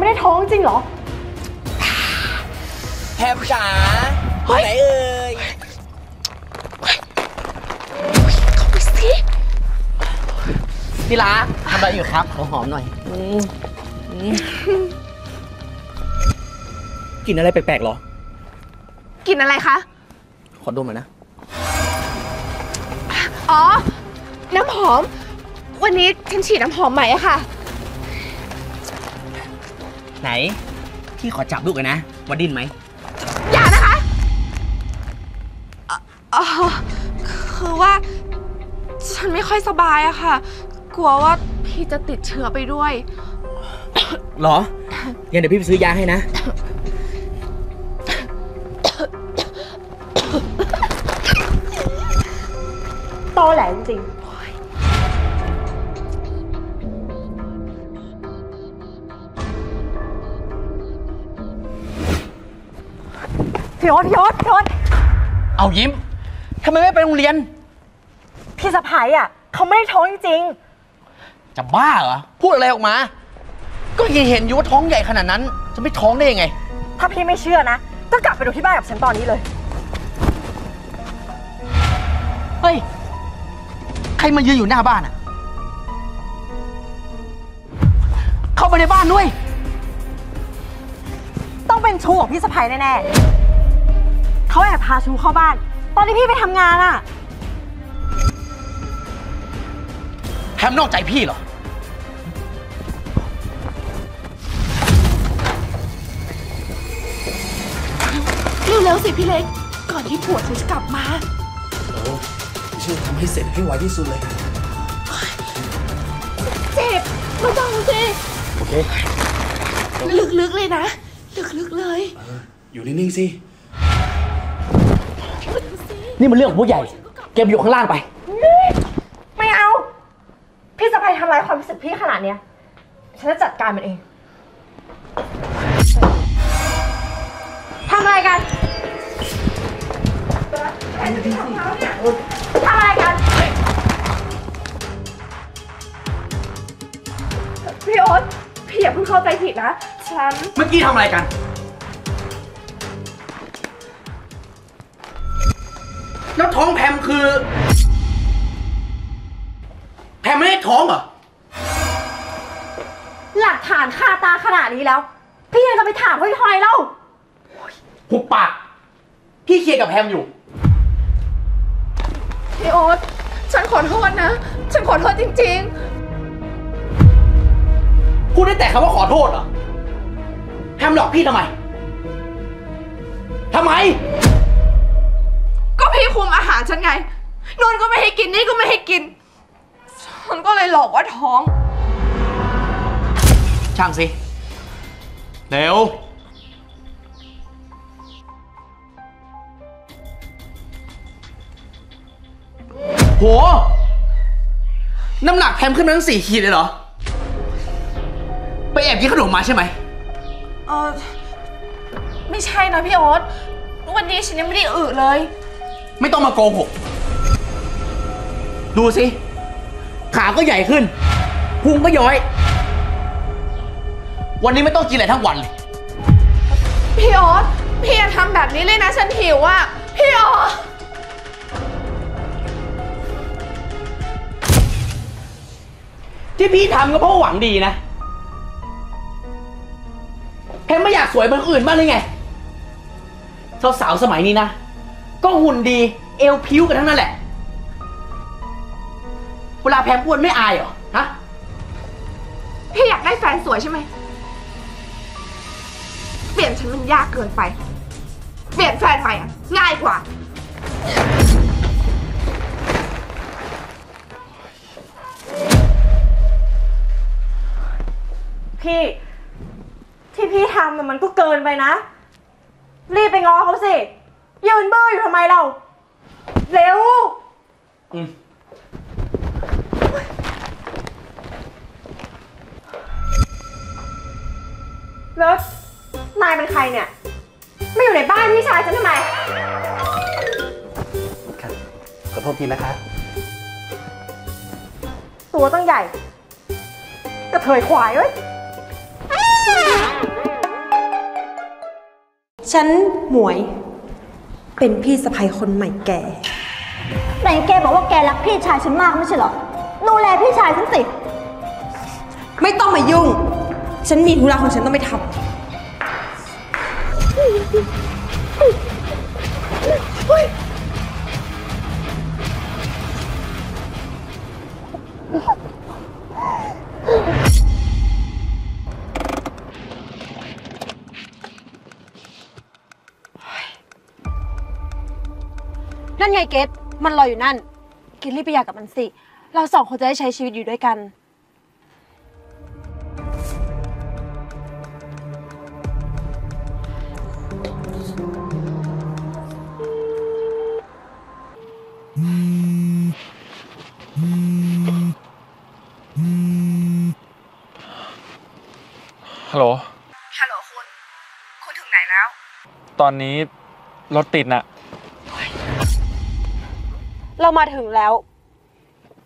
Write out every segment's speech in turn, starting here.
ไม่ได้ท้องจริงเหรอแพมจ๋าอยู่ไหนเอ่ย เข้าไปสิ พี่ละทำอะไรอยู่ครับ ขอหอมหน่อยกลินอะไรแปลกๆเหรอ กินอะไรคะ ขอดมหน่อยนะ อ๋อ น้ำหอม วันนี้ฉันฉีดน้ำหอมใหม่อะค่ะ ไหน พี่ขอจับลูกเลยนะว่าดิ้นไหม อย่านะคะอ๋อคือว่า ฉันไม่ค่อยสบายอะค่ะ กลัวว่าพี่จะติดเชื้อไปด้วยเหรองั้นเดี๋ยวพี่ไปซื้อยาให้นะ ตอแหลจริง พี่โอ๊ตพี่โอ๊ตพี่โอ๊ตเอายิ้มทำไมไม่ไปโรงเรียน พี่สะพ้ายอะเขาไม่ได้ท้องจริงจะบ้าเหรอ พูดอะไรออกมา ก็เห็นเห็นอยู่ว่าท้องใหญ่ขนาดนั้น จะไม่ท้องได้ยังไง ๆถ้าพี่ไม่เชื่อนะ ก็กลับไปดูที่บ้านกับฉันตอนนี้เลย เฮ้ย ใครมายืนอยู่หน้าบ้านอะเข้าไปในบ้านด้วย ต้องเป็นชูของพี่สะพ้ายแน่ๆ เขาแอบพาชูเข้าบ้าน ตอนที่พี่ไปทำงานอะแฮมนอกใจพี่เหรอเร็วๆสิพี่เล็ก ก่อนที่ผัวฉันจะกลับมาช่วยทำให้เสร็จให้ไวที่สุดเลย เจ็บไม่ต้องสิโอเค ลึกๆเลยนะ ลึกๆเลย อยู่นิ่งๆสิ นี่มันเรื่องของผู้ใหญ่เก็บอยู่ข้างล่างไป ไม่เอา พี่สะพายทำลายความรู้สึกพี่ขนาดเนี้ย ฉันจะจัดการมันเองทำอะไรกันทำอะไรกัน พี่โอ๊ตพี่อย่าเพิ่งเข้าใจผิดนะ ฉัน เมื่อกี้ทำอะไรกัน แล้วท้องแพมคือ แพมไม่ได้ท้องเหรอ หลักฐานคาตาขนาดนี้แล้ว พี่ยังจะไปถามห้อยๆเล่า หุบปาก พี่เคลียร์กับแพมอยู่ พี่โอ๊ตฉันขอโทษนะ ฉันขอโทษจริง พูดได้แต่คำว่าขอโทษเหรอ แพมหลอกพี่ทำไม ทำไมๆก็ พี่คุมอาหารฉันไงนนก็ไม่ให้กินนี่ก็ไม่ให้กิน ฉันก็เลยหลอกว่าท้อง ช่างสิ เร็ว โห น้ำหนักแพมขึ้นมาตั้งสี่ขีดเลยเหรอ ไปแอบกินขนมมาใช่ไหม เออไม่ใช่นะพี่โอ๊ตวันนี้ฉันยังไม่ได้อึเลย ไม่ต้องมาโกหก ดูสิ ขาก็ใหญ่ขึ้น พุงก็ย้อย วันนี้ไม่ต้องกินอะไรทั้งวันเลย พี่โอ๊ตพี่อย่าทำแบบนี้เลยนะฉันหิวอะ พี่โอ๊ตที่พี่ทำก็เพราะหวังดีนะแพมไม่อยากสวยเหมือนคนอื่นบ้างเลยไงสาวๆสมัยนี้นะ ก็หุ่นดี เอวพิ้วกันทั้งนั้นแหละ เวลาแพมอ้วนไม่อายเหรอ ฮะ พี่อยากได้แฟนสวยใช่ไหม เปลี่ยนฉันมันยากเกินไป เปลี่ยนแฟนใหม่อะง่ายกว่า พี่ที่พี่ทำน่ะมันก็เกินไปนะ รีบไปง้อเขาสิ ยืนเบ้ออยู่ทำไมเรา เร็ว อืมแล้วนายเป็นใครเนี่ย ไม่อยู่ในบ้านพี่ชายฉันทำไม ครับขอโทษทีนะครับ ตัวตั้งใหญ่กระเทยควายเอ้ย ฉันหมวย เป็นพี่สะใภ้คนใหม่แก ไหนแกบอกว่าแกรักพี่ชายฉันมากไม่ใช่เหรอ ดูแลพี่ชายฉันสิ ไม่ต้องมายุ่ง ฉันมีธุระของฉันต้องไปทำ งเกตมันรออยู่นั่น เกตรีบไปอยากกับมันสิ เราสองคนจะได้ใช้ชีวิตอยู่ด้วยกัน ฮัลโหล ฮัลโหลคุณ คุณถึงไหนแล้ว ตอนนี้รถติดน่ะ เรามาถึงแล้ว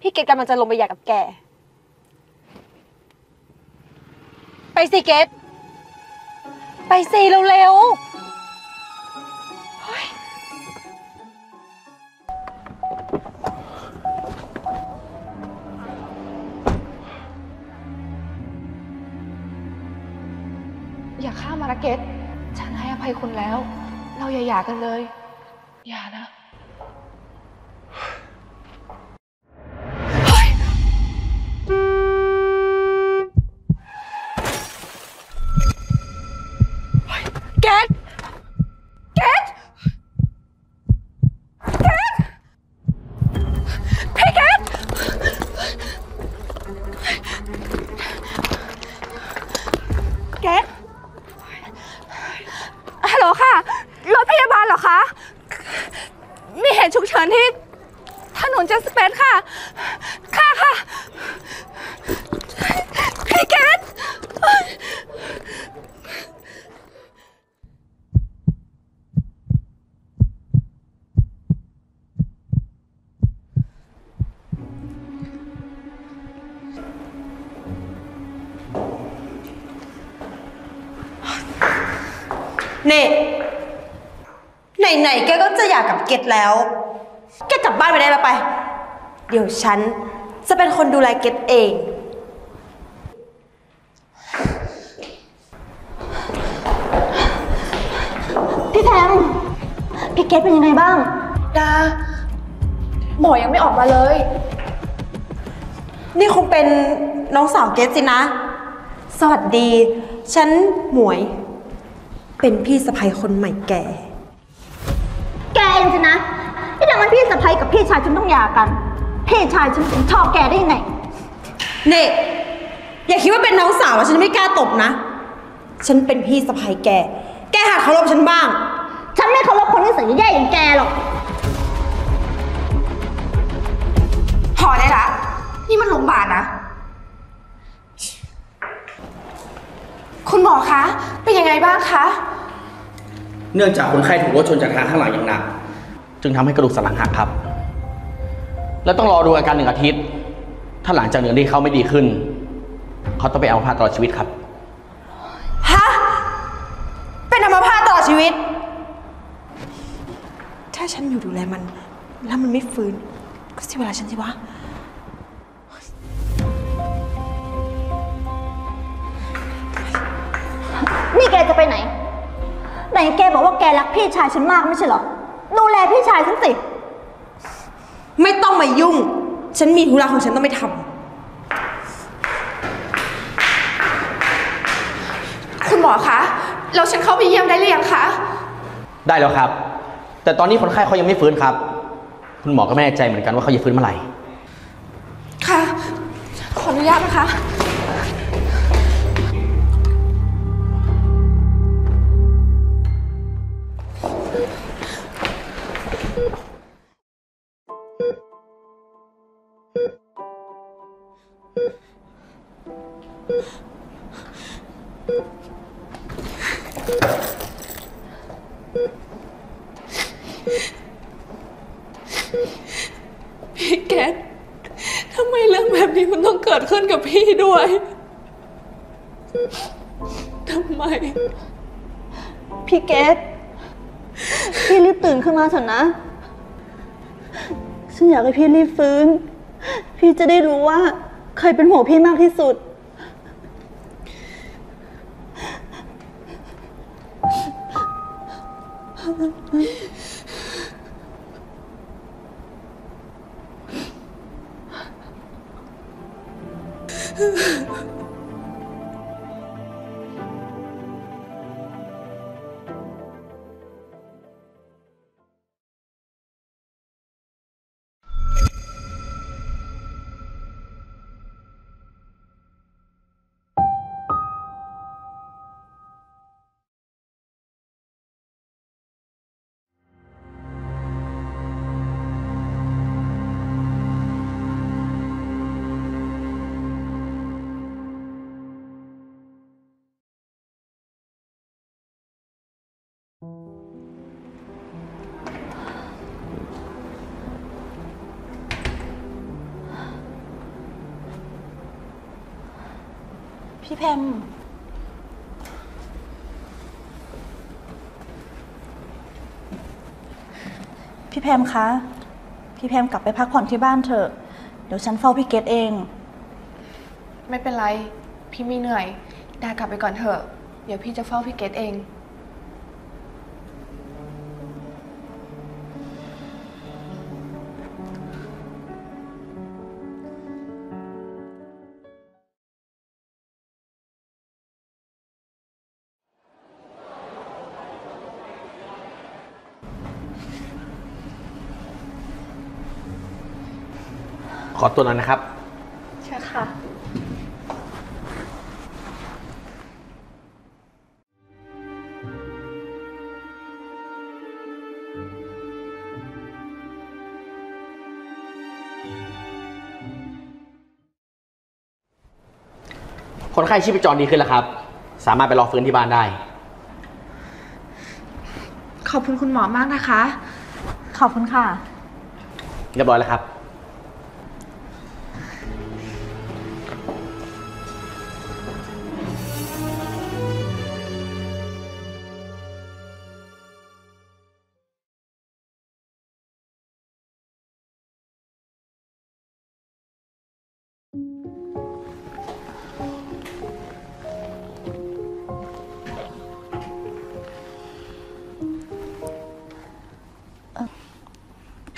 พี่เกตกำลังจะลงไปอยากกับแก ไปสิเกตไปสิเร็วๆอย่าฆ่ามาราเกตฉันให้อภัยคุณแล้ว เราอย่าหย่ากันเลย อย่านะ เน่ไหนๆแกก็จะอยากกับเกตแล้ว แกกลับบ้านไปได้แล้วไป เดี๋ยวฉันจะเป็นคนดูแลเกตเอง พี่แพมพี่เกดเป็นยังไงบ้าง ดา หมอยังไม่ออกมาเลย นี่คงเป็นน้องสาวเกตสินะ สวัสดี ฉันหมวย เป็นพี่สะใภ้คนใหม่แก แกเองสินะที่ทำให้พี่สะใภ้กับพี่ชายฉันต้องหย่ากัน พี่ชายฉันถึงชอบแกได้ยังไงเน่อย่าคิดว่าเป็นน้องสาวแล้วฉันไม่กล้าตบนะ ฉันเป็นพี่สะใภ้แก แกหัดเคารพฉันบ้าง ฉันไม่เคารพคนที่สัยแย่อย่างแกหรอก พอได้ละ นี่มันโรงพยาบาลนะ คุณหมอคะ เป็นยังไงบ้างคะ เนื่องจากคนไข้ถูกรถชนจากทางข้างหลังอย่างหนัก จึงทำให้กระดูกสันหลังหักครับ แล้วต้องรอดูอาการหนึ่งอาทิตย์ ถ้าหลังจากหนึ่งอาที่เขาไม่ดีขึ้น เขาต้องไปเอาพาตตลอดชีวิตครับ ฮะ เป็นอัมพาตตลอดชีวิต ถ้าฉันอยู่ดูแลมัน แล้วมันไม่ฟื้น ก็เสิเวลาฉันสิวะ แกจะไปไหน ไหนแกบอกว่าแกรักพี่ชายฉันมากไม่ใช่เหรอ ดูแลพี่ชายฉันสิ ไม่ต้องมายุ่ง ฉันมีธุระของฉันต้องไปทำคุณหมอคะแล้วฉันเข้าไปเยี่ยมได้หรือยังคะ ได้แล้วครับ แต่ตอนนี้คนไข้เขายังไม่ฟื้นครับ คุณหมอก็ไม่แน่ใจเหมือนกันว่าเขาจะฟื้นเมื่อไหร่ ค่ะ ขออนุญาตนะคะ ทำไมเรื่องแบบนี้มันต้องเกิดขึ้นกับพี่ด้วยทำไม พี่เกดพี่รีบตื่นขึ้นมาเถอะนะ ฉันอยากให้พี่รีบฟื้น พี่จะได้รู้ว่า ใครเป็นห่วงพี่มากที่สุด พี่แพมพี่แพมคะ พี่แพมกลับไปพักผ่อนที่บ้านเถอะ เดี๋ยวฉันเฝ้าพี่เกตเอง ไม่เป็นไร พี่ไม่เหนื่อย ดากลับไปก่อนเถอะ เดี๋ยวพี่จะเฝ้าพี่เกตเอง อตัวหน่อยนะครับ ใช่ค่ะ คนไข้ชีพจรดีขึ้นแล้วครับ สามารถไปรอฟื้นที่บ้านได้ ขอบคุณคุณหมอมากนะคะ ขอบคุณค่ะ เรียบร้อยแล้วครับ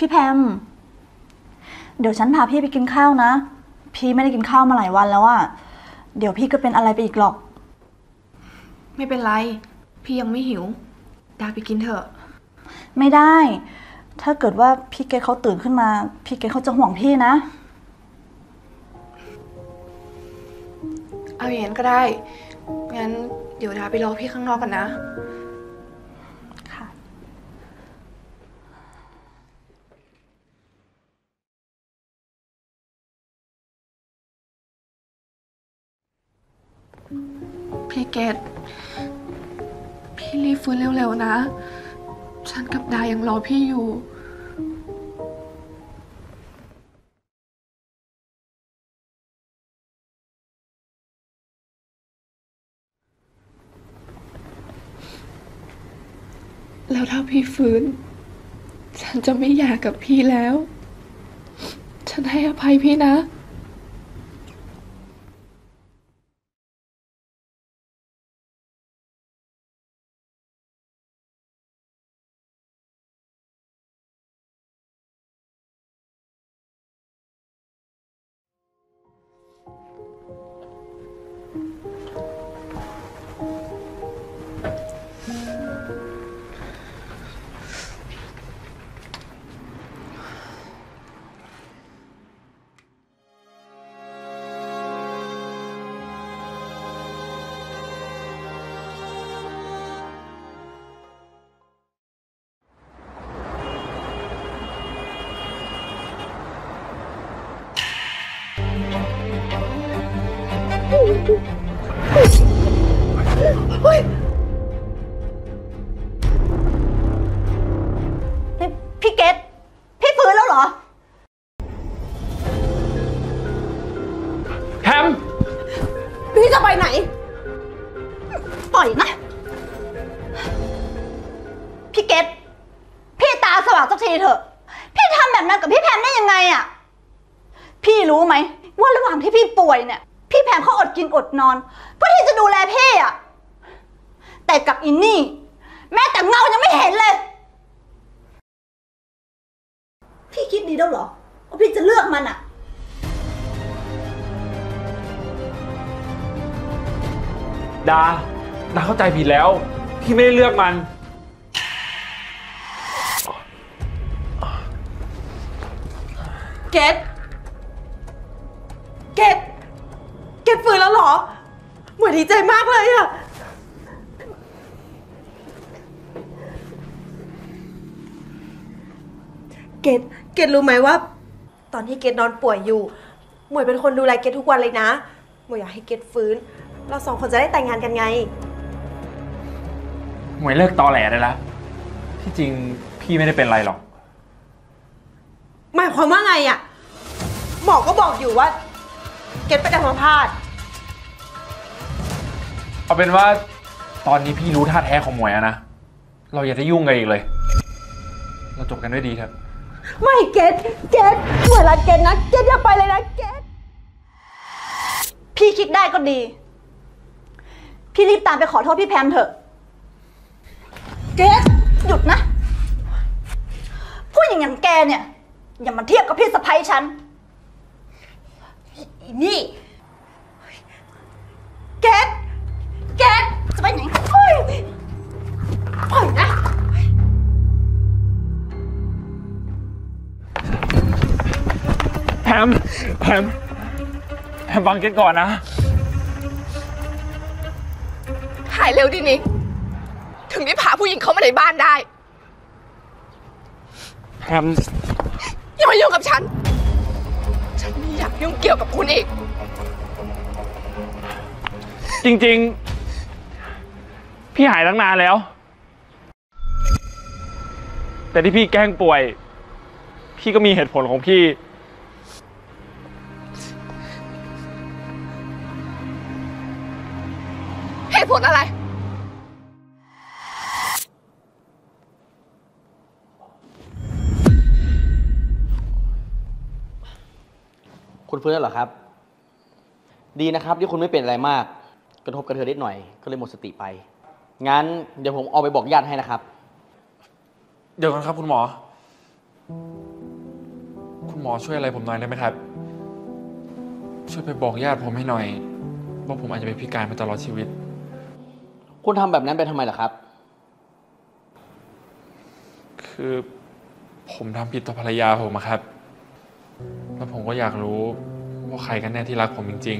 พี่แพม เดี๋ยวฉันพาพี่ไปกินข้าวนะ พี่ไม่ได้กินข้าวมาหลายวันแล้วอะเดี๋ยวพี่ก็เป็นอะไรไปอีกหรอก ไม่เป็นไร พี่ยังไม่หิว ดาไปกินเถอะ ไม่ได้ ถ้าเกิดว่าพี่เกดเขาตื่นขึ้นมา พี่เกดเขาจะห่วงพี่นะ เอาอย่างนั้นก็ได้ งั้นเดี๋ยวดาไปรอพี่ข้างนอกกันนะค่ะ พี่เกดพี่รีบฟื้นเร็วๆนะ ฉันกับดายังรอพี่อยู่แล้วถ้าพี่ฟื้น ฉันจะไม่อยากกับพี่แล้ว ฉันให้อภัยพี่นะ จะไปไหน ปล่อยนะ พี่เกดสักทีเถอะ พี่ทำแบบนั้นกับพี่แพมได้ยังไงอะพี่รู้ไหม ว่าระหว่างที่พี่ป่วยเนี่ย พี่แพมเขาอดกินอดนอน เพื่อที่จะดูแลพี่อะแต่กับอินนี่ แม้แต่เงายังไม่เห็นเลย พี่คิดดีแล้วเหรอว่าพี่จะเลือกมันอะ ดา ดาเข้าใจผิดแล้ว พี่ไม่ได้เลือกมัน เกตเกตเกตฟื้นแล้วเหรอ หมวยดีใจมากเลยอะเกตเกตรู้ไหมว่า ตอนที่เกตนอนป่วยอยู่ หมวยเป็นคนดูแลเกตทุกวันเลยนะ หมวยอยากให้เกตฟื้น เราสองคนจะได้แต่งงานกันไง หมวยเลิกตอแหลได้แล้วที่จริงพี่ไม่ได้เป็นไรหรอก หมายความว่าไงอะหมอก็บอกอยู่ว่า เกตเป็นอัมพาตเอาเป็นว่าตอนนี้พี่รู้ท่าแท้ของหมวยอะนะ เราอย่าได้ยุ่งกันอีกเลย เราจบกันด้วยดีเถอะ ไม่เกตเกตหมวยรักเกตนะ เกตอย่าไปเลยนะ เกตพี่คิดได้ก็ดี พี่รีบตามไปขอโทษพี่แพมเถอะ เกสหยุดนะ ผู้หญิงอย่างแกเนี่ย อย่ามาเทียบกับพี่สะใภ้ฉัน อีนี่ เกตเกตจะไปไหนเฮ้ยปล่อยนะ แพมแพมแพมฟังเกตก่อนนะ หายเร็วดินิกถึงได้พาผู้หญิงเข้ามาในบ้านได้แพมอย่ามายุ่งกับฉัน ฉันไม่อยากยุ่งเกี่ยวกับคุณอีก จริง ๆ พี่หายตั้งนานแล้ว แต่ที่พี่แกล้งป่วย พี่ก็มีเหตุผลของพี่ ตุผลอะไร คุณฟื้นแล้วเหรอครับ ดีนะครับที่คุณไม่เป็นอะไรมาก กระทบกระเทือนนิดหน่อย ก็เลยหมดสติไป งั้นเดี๋ยวผมเอาไปบอกญาติให้นะครับ เดี๋ยวกันครับคุณหมอ คุณหมอช่วยอะไรผมหน่อยได้ไหมครับ ช่วยไปบอกญาติผมให้หน่อย ว่าผมอาจจะเป็นพิการไปตลอดชีวิต คุณทำแบบนั้นไปทำไมล่ะครับ คือผมทำผิดต่อภรรยาผมอะครับ แล้วผมก็อยากรู้ว่าใครกันแน่ที่รักผมจริง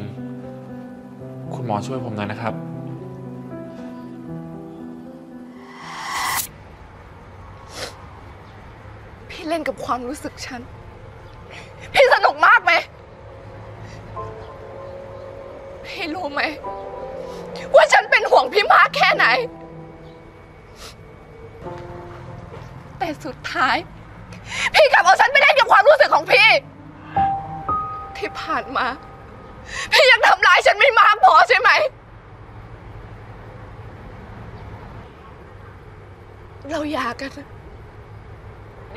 ๆ คุณหมอช่วยผมหน่อยนะครับพี่เล่นกับความรู้สึกฉัน พี่สนุกมากไหมพี่รู้ไหมว่าฉัน เป็นห่วงพี่มากแค่ไหน แต่สุดท้าย พี่กลับเอาฉันไปเล่นกับความรู้สึกของพี่ ที่ผ่านมา พี่ยังทำร้ายฉันไม่มากพอใช่ไหม เราหย่ากัน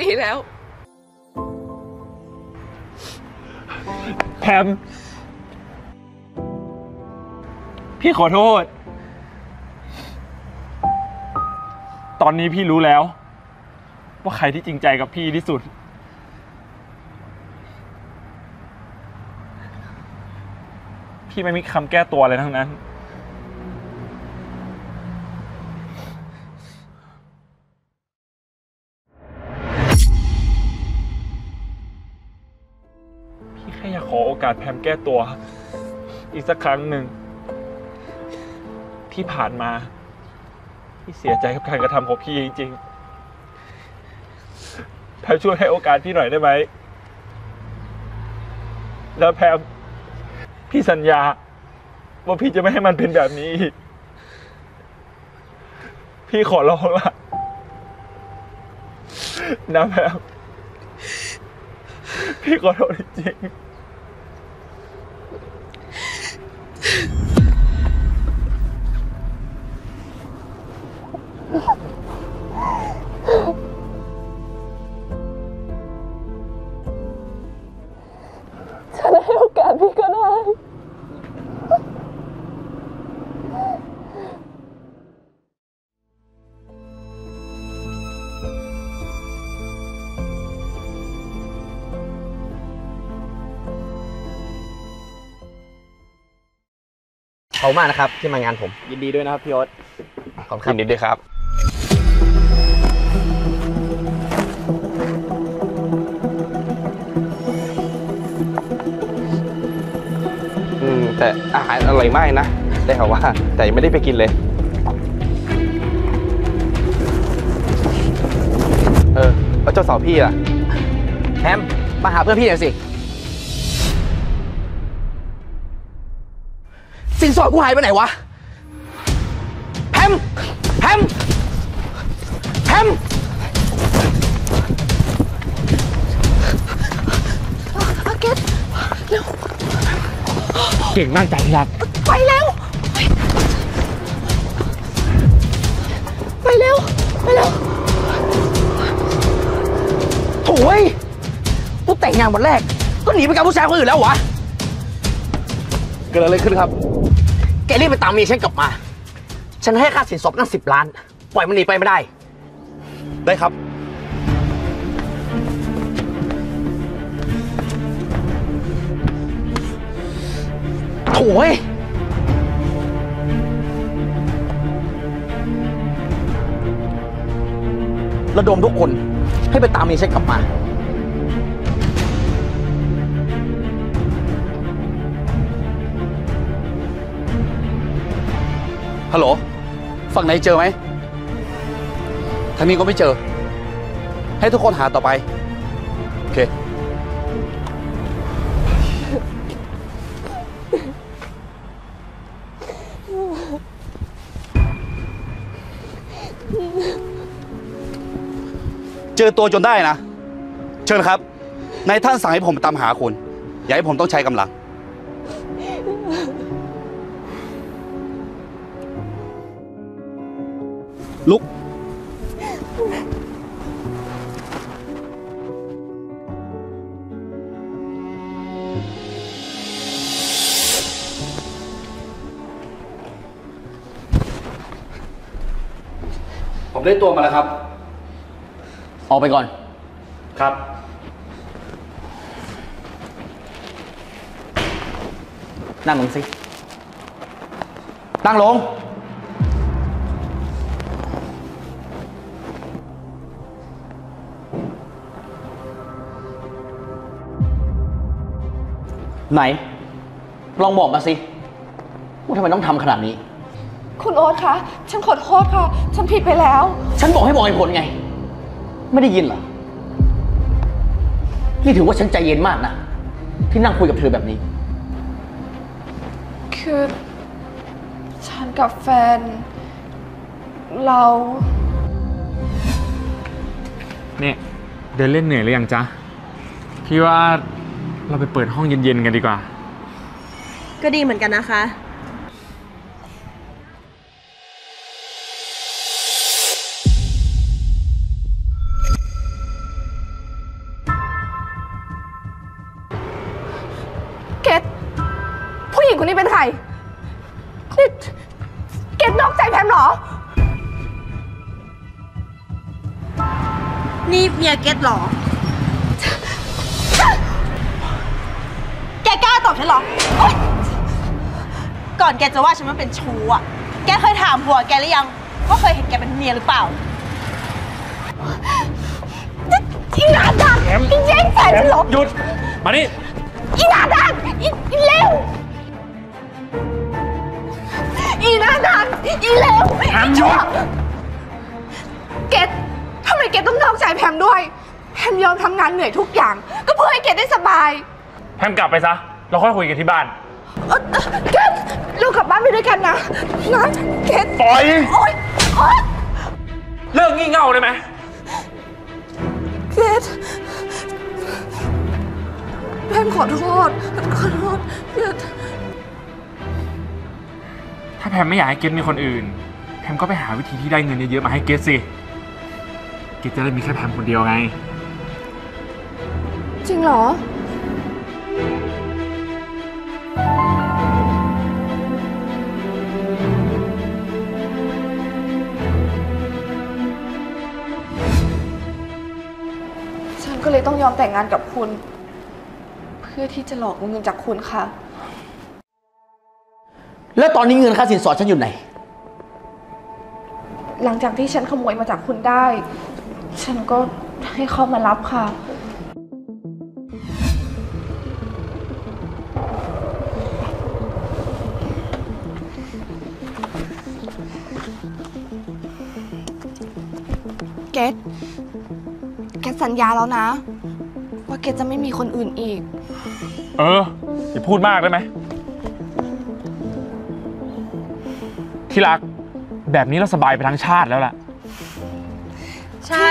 ดีแล้ว แพมพี่ขอโทษ ตอนนี้พี่รู้แล้ว ว่าใครที่จริงใจกับพี่ที่สุด พี่ไม่มีคำแก้ตัวอะไรทั้งนั้นพี่แค่อยากขอโอกาสแพมแก้ตัว อีกสักครั้งหนึ่ง ที่ผ่านมา พี่เสียใจกับการกระทำของพี่จริงๆแพมช่วยให้โอกาสพี่หน่อยได้ไหม แล้วแพมพี่สัญญา ว่าพี่จะไม่ให้มันเป็นแบบนี้อีกพี่ขอร้องละนะแพมพี่ขอโทษจริงๆ คุณมากนะครับที่มางานผม ยินดีด้วยนะครับพี่โอ๊ตขอบคุณครับยินดีด้วยครับ อืม แต่อาหารอร่อยมากนะ ได้ข่าวว่า แต่ยังไม่ได้ไปกินเลย เออแล้วเจ้าสาวพี่ล่ะ แฮมมาหาเพื่อนพี่หน่อยสิ กูหายไปไหนวะแฮมแฮมแฮมเก่งมากจ้ะที่รัก ไปเร็ว ไปเร็ว ไปเร็วโถ่ยกูแต่งงานวันแรก ก็หนีไปกับผู้ชายคนอื่นแล้ววะ เกิดอะไรขึ้นครับ แกรีบไปตามเมียฉันกลับมา ฉันให้ค่าสินสอดตั้งสิบล้าน ปล่อยมันหนีไปไม่ได้ ได้ครับ โถ่ยระดมทุกคนให้ไปตามเมียฉันกลับมา ฮัลโหล ฝั่งไหนเจอไหมทางนี้ก็ไม่เจอ ให้ทุกคนหาต่อไป โอเค เจอตัวจนได้นะ เชิญครับ นายท่านสั่งให้ผมตามหาคุณ อย่าให้ผมต้องใช้กำลัง ลุก ผมได้ตัวมาแล้วครับ ออกไปก่อน ครับ นั่งลงสินั่งลง ไหน ลองบอกมาสิว่าทำไมต้องทำขนาดนี้ คุณโอ๊ตคะ ฉันขอโทษค่ะ ฉันผิดไปแล้ว ฉันบอกให้บอกเหตุผลไง ไม่ได้ยินเหรอ นี่ถือว่าฉันใจเย็นมากนะ ที่นั่งคุยกับเธอแบบนี้ คือ ฉันกับแฟน เรานี่เดินเล่นเหนื่อยหรือยังจ๊ะ พี่ว่า เราไปเปิดห้องเย็นๆกันดีกว่า ก็ดีเหมือนกันนะคะ เกตผู้หญิงคนนี้เป็นใครนี่เกตนอกใจแพมเหรอ นี่เมียเก็ตเหรอ แก กล้าตอบฉันเหรอโอ๊ยก่อนแกจะว่าฉันว่าเป็นชู้อะ แกเคยถามผัวแกหรือยัง ว่าเคยเห็นแกเป็นเมียหรือเปล่าอีหนาดังอีแย่งแฟนฉันเหรอหยุด มานี่ อีหนาดังอีอีเลวอีหนาดังอีเลวแพมหยุด เกตทำไมเกตต้องนอกใจแพมด้วย แพมยอมทำงานเหนื่อยทุกอย่าง ก็เพื่อให้เกตได้สบาย แพมกลับไปซะ เราค่อยคุยกันที่บ้าน เอ่อเอ่อเกตเรากลับบ้านไปด้วยกันนะนะเกตปล่อย โอ๊ยโอ๊ยเลิกงี่เง่าได้ไหม เกตแพมขอโทษขอโทษเกตถ้าแพมไม่อยากให้เกตมีคนอื่น แพมก็ไปหาวิธีที่ได้เงินเยอะๆมาให้เกตสิ เกตจะได้มีแค่แพมคนเดียวไง จริงเหรอ เลยต้องยอมแต่งงานกับคุณ เพื่อที่จะหลอกเอาเงินจากคุณค่ะ แล้วตอนนี้เงินค่าสินสอดฉันอยู่ไหน หลังจากที่ฉันขโมยมาจากคุณได้ ฉันก็ให้เขามารับค่ะ สัญญาแล้วนะ ว่าเกตจะไม่มีคนอื่นอีก เอออย่าพูดมากได้ไหมที่รักแบบนี้เราสบายไปทั้งชาติแล้วล่ะ ใช่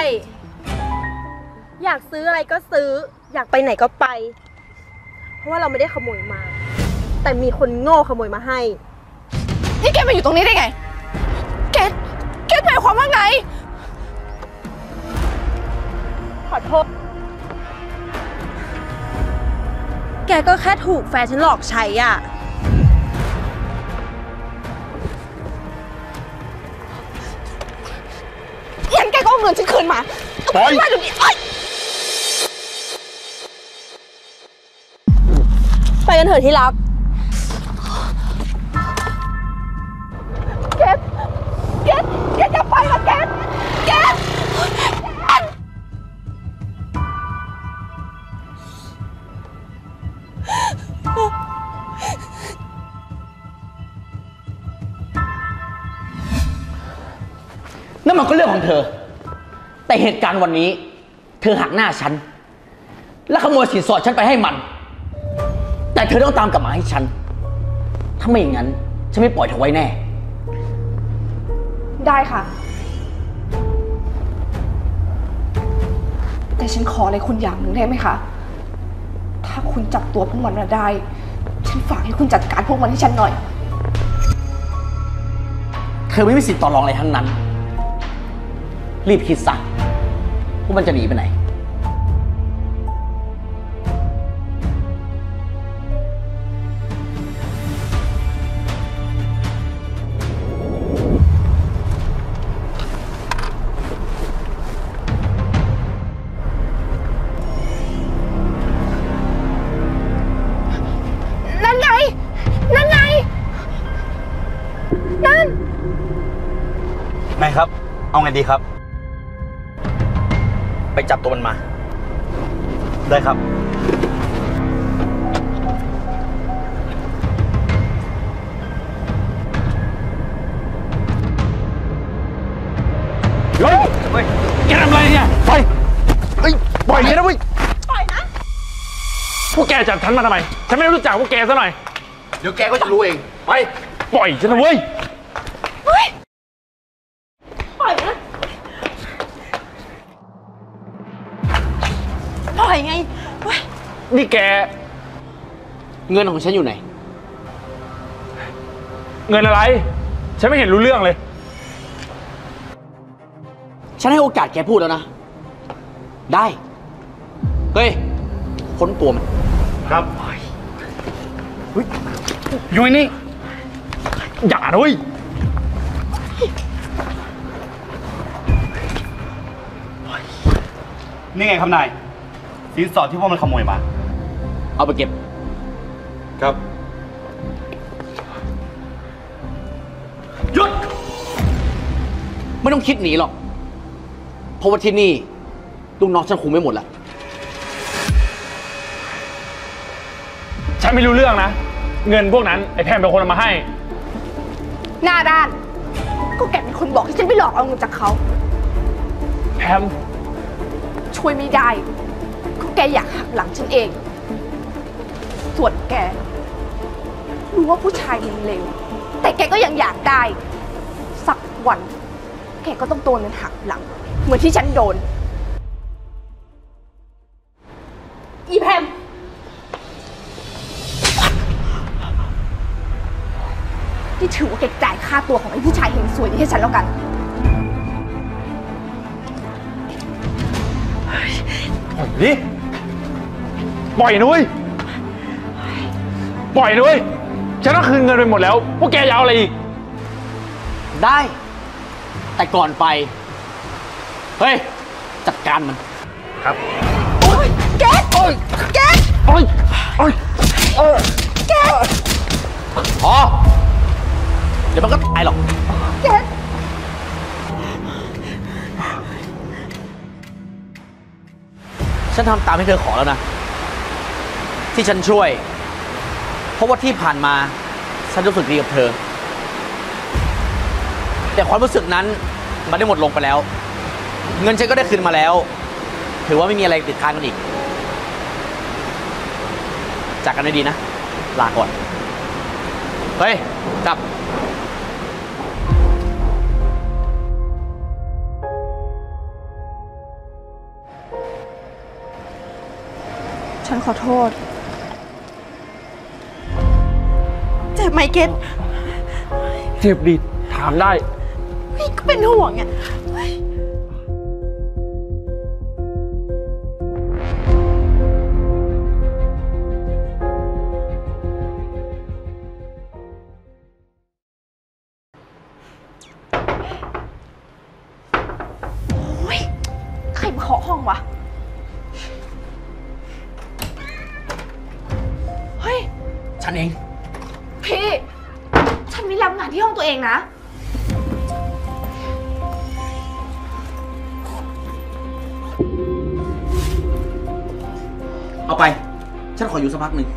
อยากซื้ออะไรก็ซื้อ อยากไปไหนก็ไป เพราะว่าเราไม่ได้ขโมยมา แต่มีคนโง่ขโมยมาให้ นี่แกมาอยู่ตรงนี้ได้ไงเกตเกตหมายความว่าไง ขอโทษ แกก็แค่ถูกแฟนฉันหลอกใช้อะงั้นแกก็เอาเงินฉันคืนมาปล่อย มาเดี๋ยวนี้เอ้ยไปกันเถอะที่รัก เกตเกตเกตจะไปนะเกตเกต มันก็เรื่องของเธอ แต่เหตุการณ์วันนี้ เธอหักหน้าฉัน และขโมยสินสอดฉันไปให้มัน แต่เธอต้องตามกลับมาให้ฉัน ถ้าไม่อย่างนั้น ฉันไม่ปล่อยเธอไว้แน่ ได้ค่ะ แต่ฉันขออะไรคุณอย่างหนึ่งได้ไหมคะ ถ้าคุณจับตัวพวกมันมาได้ ฉันฝากให้คุณจัดการพวกมันให้ฉันหน่อย เธอไม่มีสิทธิ์ต่อรองอะไรทั้งนั้น รีบคิดซะว่ามันจะหนีไปไหน นั่นไง นั่นไง นั่น นายครับ เอาไงดีครับ ไปจับตัวมันมา ได้ครับเฮ้ยแกทำอะไรเนี่ยไปเฮ้ยปล่อยเมียนะเว้ย ปล่อยนะ พวกแกจับฉันมาทำไม ฉันไม่รู้จักพวกแกซะหน่อย เดี๋ยวแกก็จะรู้เอง ไป ปล่อยฉันนะเว้ย นี่แก เงินของฉันอยู่ไหน เงินอะไร ฉันไม่เห็นรู้เรื่องเลย ฉันให้โอกาสแกพูดแล้วนะ ได้ เฮ้ย ค้นตัวมัน ครับอยู่นี่ อย่านะเว้ยนี่ไงครับนายสินสอดที่พวกมันขโมยมา เอาไปเก็บ ครับ หยุด ไม่ต้องคิดหนีหรอก เพราะว่าที่นี่ลูกน้องฉันคุมไม่หมดละ ฉันไม่รู้เรื่องนะ เงินพวกนั้นไอ้แพมเป็นคนเอามาให้ หน้าด้าน ก็แกเป็นคนบอกให้ฉันไปหลอกเอาเงินจากเขา แพม ช่วยไม่ได้ก็แกอยากหักหลังฉันเอง ส่วนแก รู้ว่าผู้ชายมันเลว แต่แกก็ยังอยากได้ สักวัน แกก็ต้องโดนมันหักหลัง เหมือนที่ฉันโดน อีแพมที่ถือว่าแกจ่ายค่าตัวของไอ้ผู้ชายเฮงสวยนี้ให้ฉันแล้วกัน ปล่อยดิ ปล่อยนุ้ย ปล่อยนุ้ยฉันต้องคืนเงินไปหมดแล้ว พวกแกจะเอาอะไรอีก ได้ แต่ก่อนไป เฮ้ย จัดการมัน ครับแกโอ้ยแกโอ้ยโอ้ยพอเดี๋ยวมันก็ตายหรอกเกดฉันทำตามที่เธอขอแล้วนะ ที่ฉันช่วย เพราะว่าที่ผ่านมาฉันรู้สึกดีกับเธอ แต่ความรู้สึกนั้นมันได้หมดลงไปแล้ว เงินฉันก็ได้คืนมาแล้ว ถือว่าไม่มีอะไรติดค้างกันอีก จากกันได้ดีนะ ลาก่อน เฮ้ยกลับฉันขอโทษ เจ็บไหมเกดเจ็บดิถามได้พี่ก็เป็นห่วงอะ กพักหนึ่ง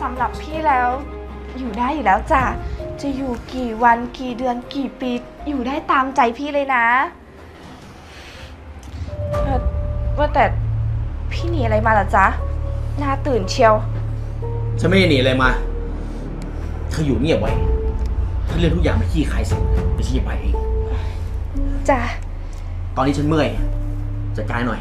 สำหรับพี่แล้ว อยู่ได้อยู่แล้วจ้ะ จะอยู่กี่วันกี่เดือนกี่ปี อยู่ได้ตามใจพี่เลยนะเอ่อว่าแต่พี่หนีอะไรมาเหรอจ๊ะหน้าตื่นเชียว ฉันไม่ได้หนีอะไรมาเธออยู่เงียบไว้ถ้าเรื่องทุกอย่างไม่ขี้ใครเสร็จเดี๋ยวฉันจะไปเอง จ้ะ ตอนนี้ฉันเมื่อยจัดการหน่อย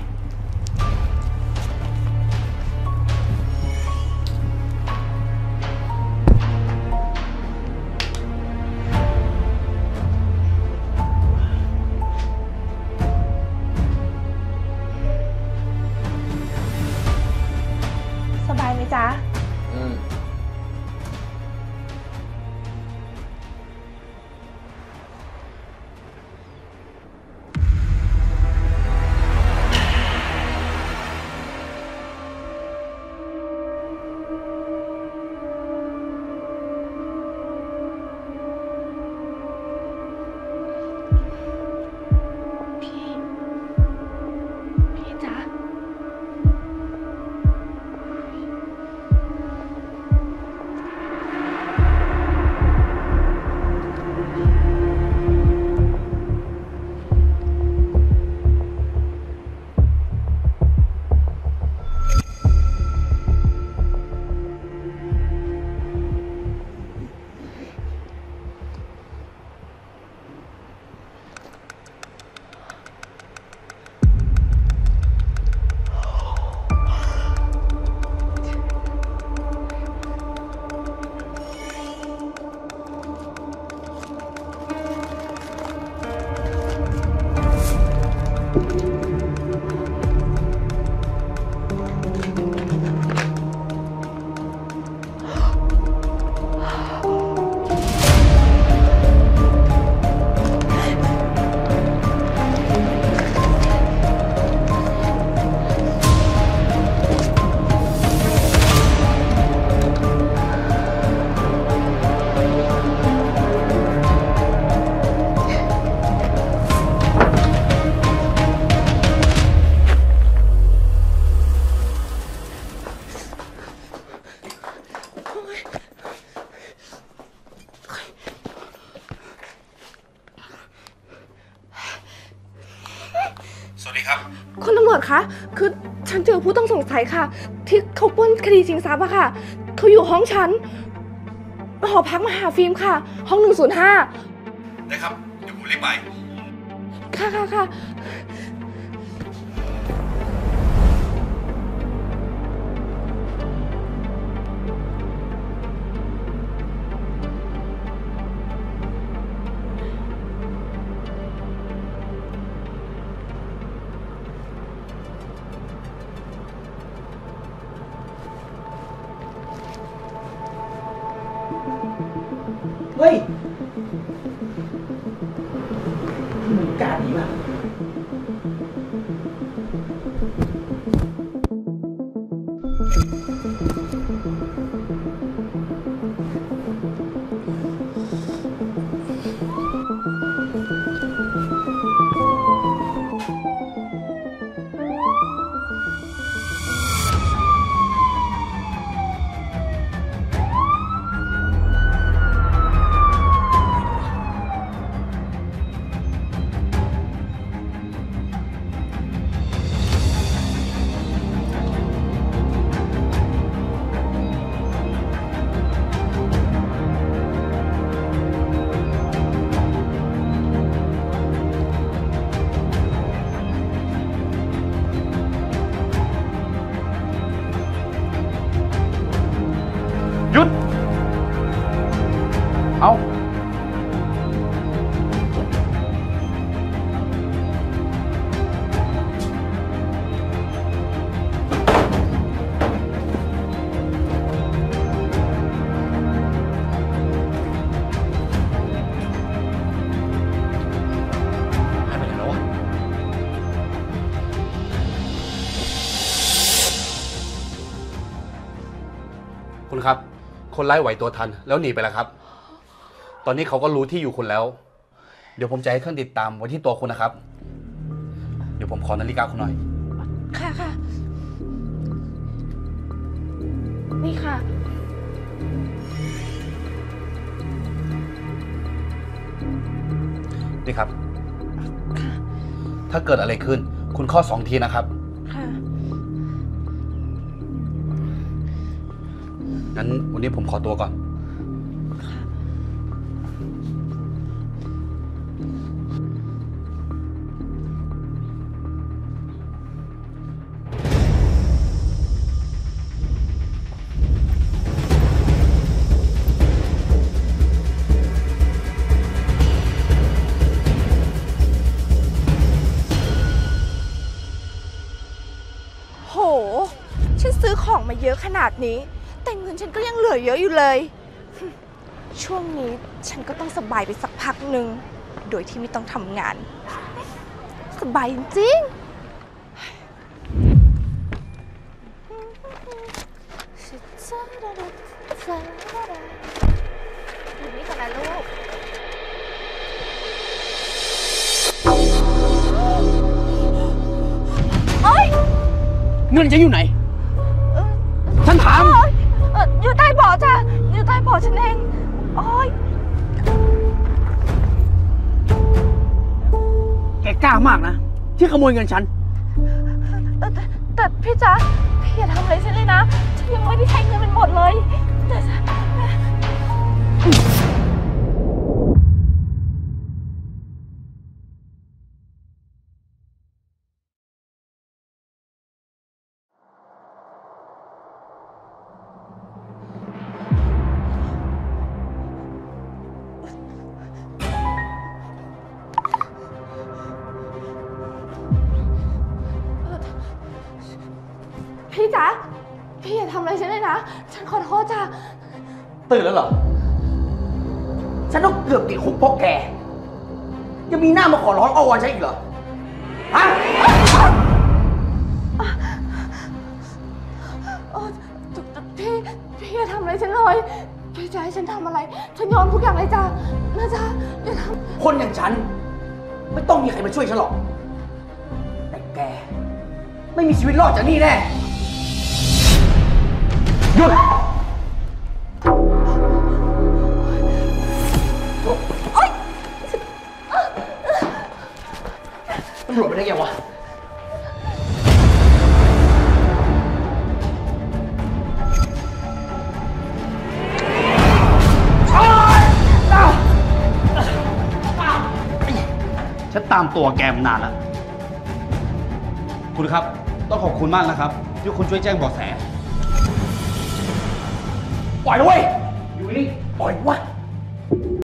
ที่เขาปล้นคดีชิงทรัพย์อะค่ะ เขาอยู่ห้องฉันหอพักมหาฟิล์มค่ะ ห้อง105ได้ เอาหายไปไหนแล้ววะ คุณครับ คนร้ายไหวตัวทัน แล้วหนีไปแล้วครับ ตอนนี้เขาก็รู้ที่อยู่คุณแล้ว เดี๋ยวผมจะให้เครื่องติดตามไว้ที่ตัวคุณนะครับ เดี๋ยวผมขอนาฬิกาคุณหน่อย ค่ะค่ะ นี่ค่ะ นี่ครับถ้าเกิดอะไรขึ้น คุณข้อสองทีนะครับ ค่ะ งั้นวันนี้ผมขอตัวก่อน มาเยอะขนาดนี้ แต่เงินฉันก็ยังเหลือเยอะอยู่เลย ช่วงนี้ฉันก็ต้องสบายไปสักพักหนึ่ง โดยที่ไม่ต้องทำงาน สบายจริงอยู่นี่ก่อนนะลูก เงินจะอยู่ไหน มากนะ ที่ขโมยเงินฉัน แต่แต่พี่จ๊ะพี่อย่าทำอะไรฉันเลยนะ ฉันยังไม่ได้ใช้เงินมันหมดเลยแต่ พี่จ๊ะพี่อย่าทำอะไรฉันเลยนะ ฉันขอโทษจ้ะตื่นแล้วเหรอ ฉันต้องเกือบติดคุกเพราะแก ยังมีหน้ามาขอร้องอ้อนฉันอีกเหรอ ฮะเออพี่พี่อย่าทำอะไรฉันเลย พี่จะให้ฉันทำอะไร ฉันยอมทุกอย่างเลยจ้ะนะจ๊ะอย่าทำคนอย่างฉัน ไม่ต้องมีใครมาช่วยฉันหรอก แต่แก ไม่มีชีวิตรอดจากนี่แน่ หยุด ตำรวจไปได้ไงวะ ฉันตามตัวแกมานานแล้ว คุณครับ ต้องขอบคุณมากนะครับ ที่คุณช่วยแจ้งเบาะแส ปล่อยนะเว้ยอยู่นี่ปล่อยวะ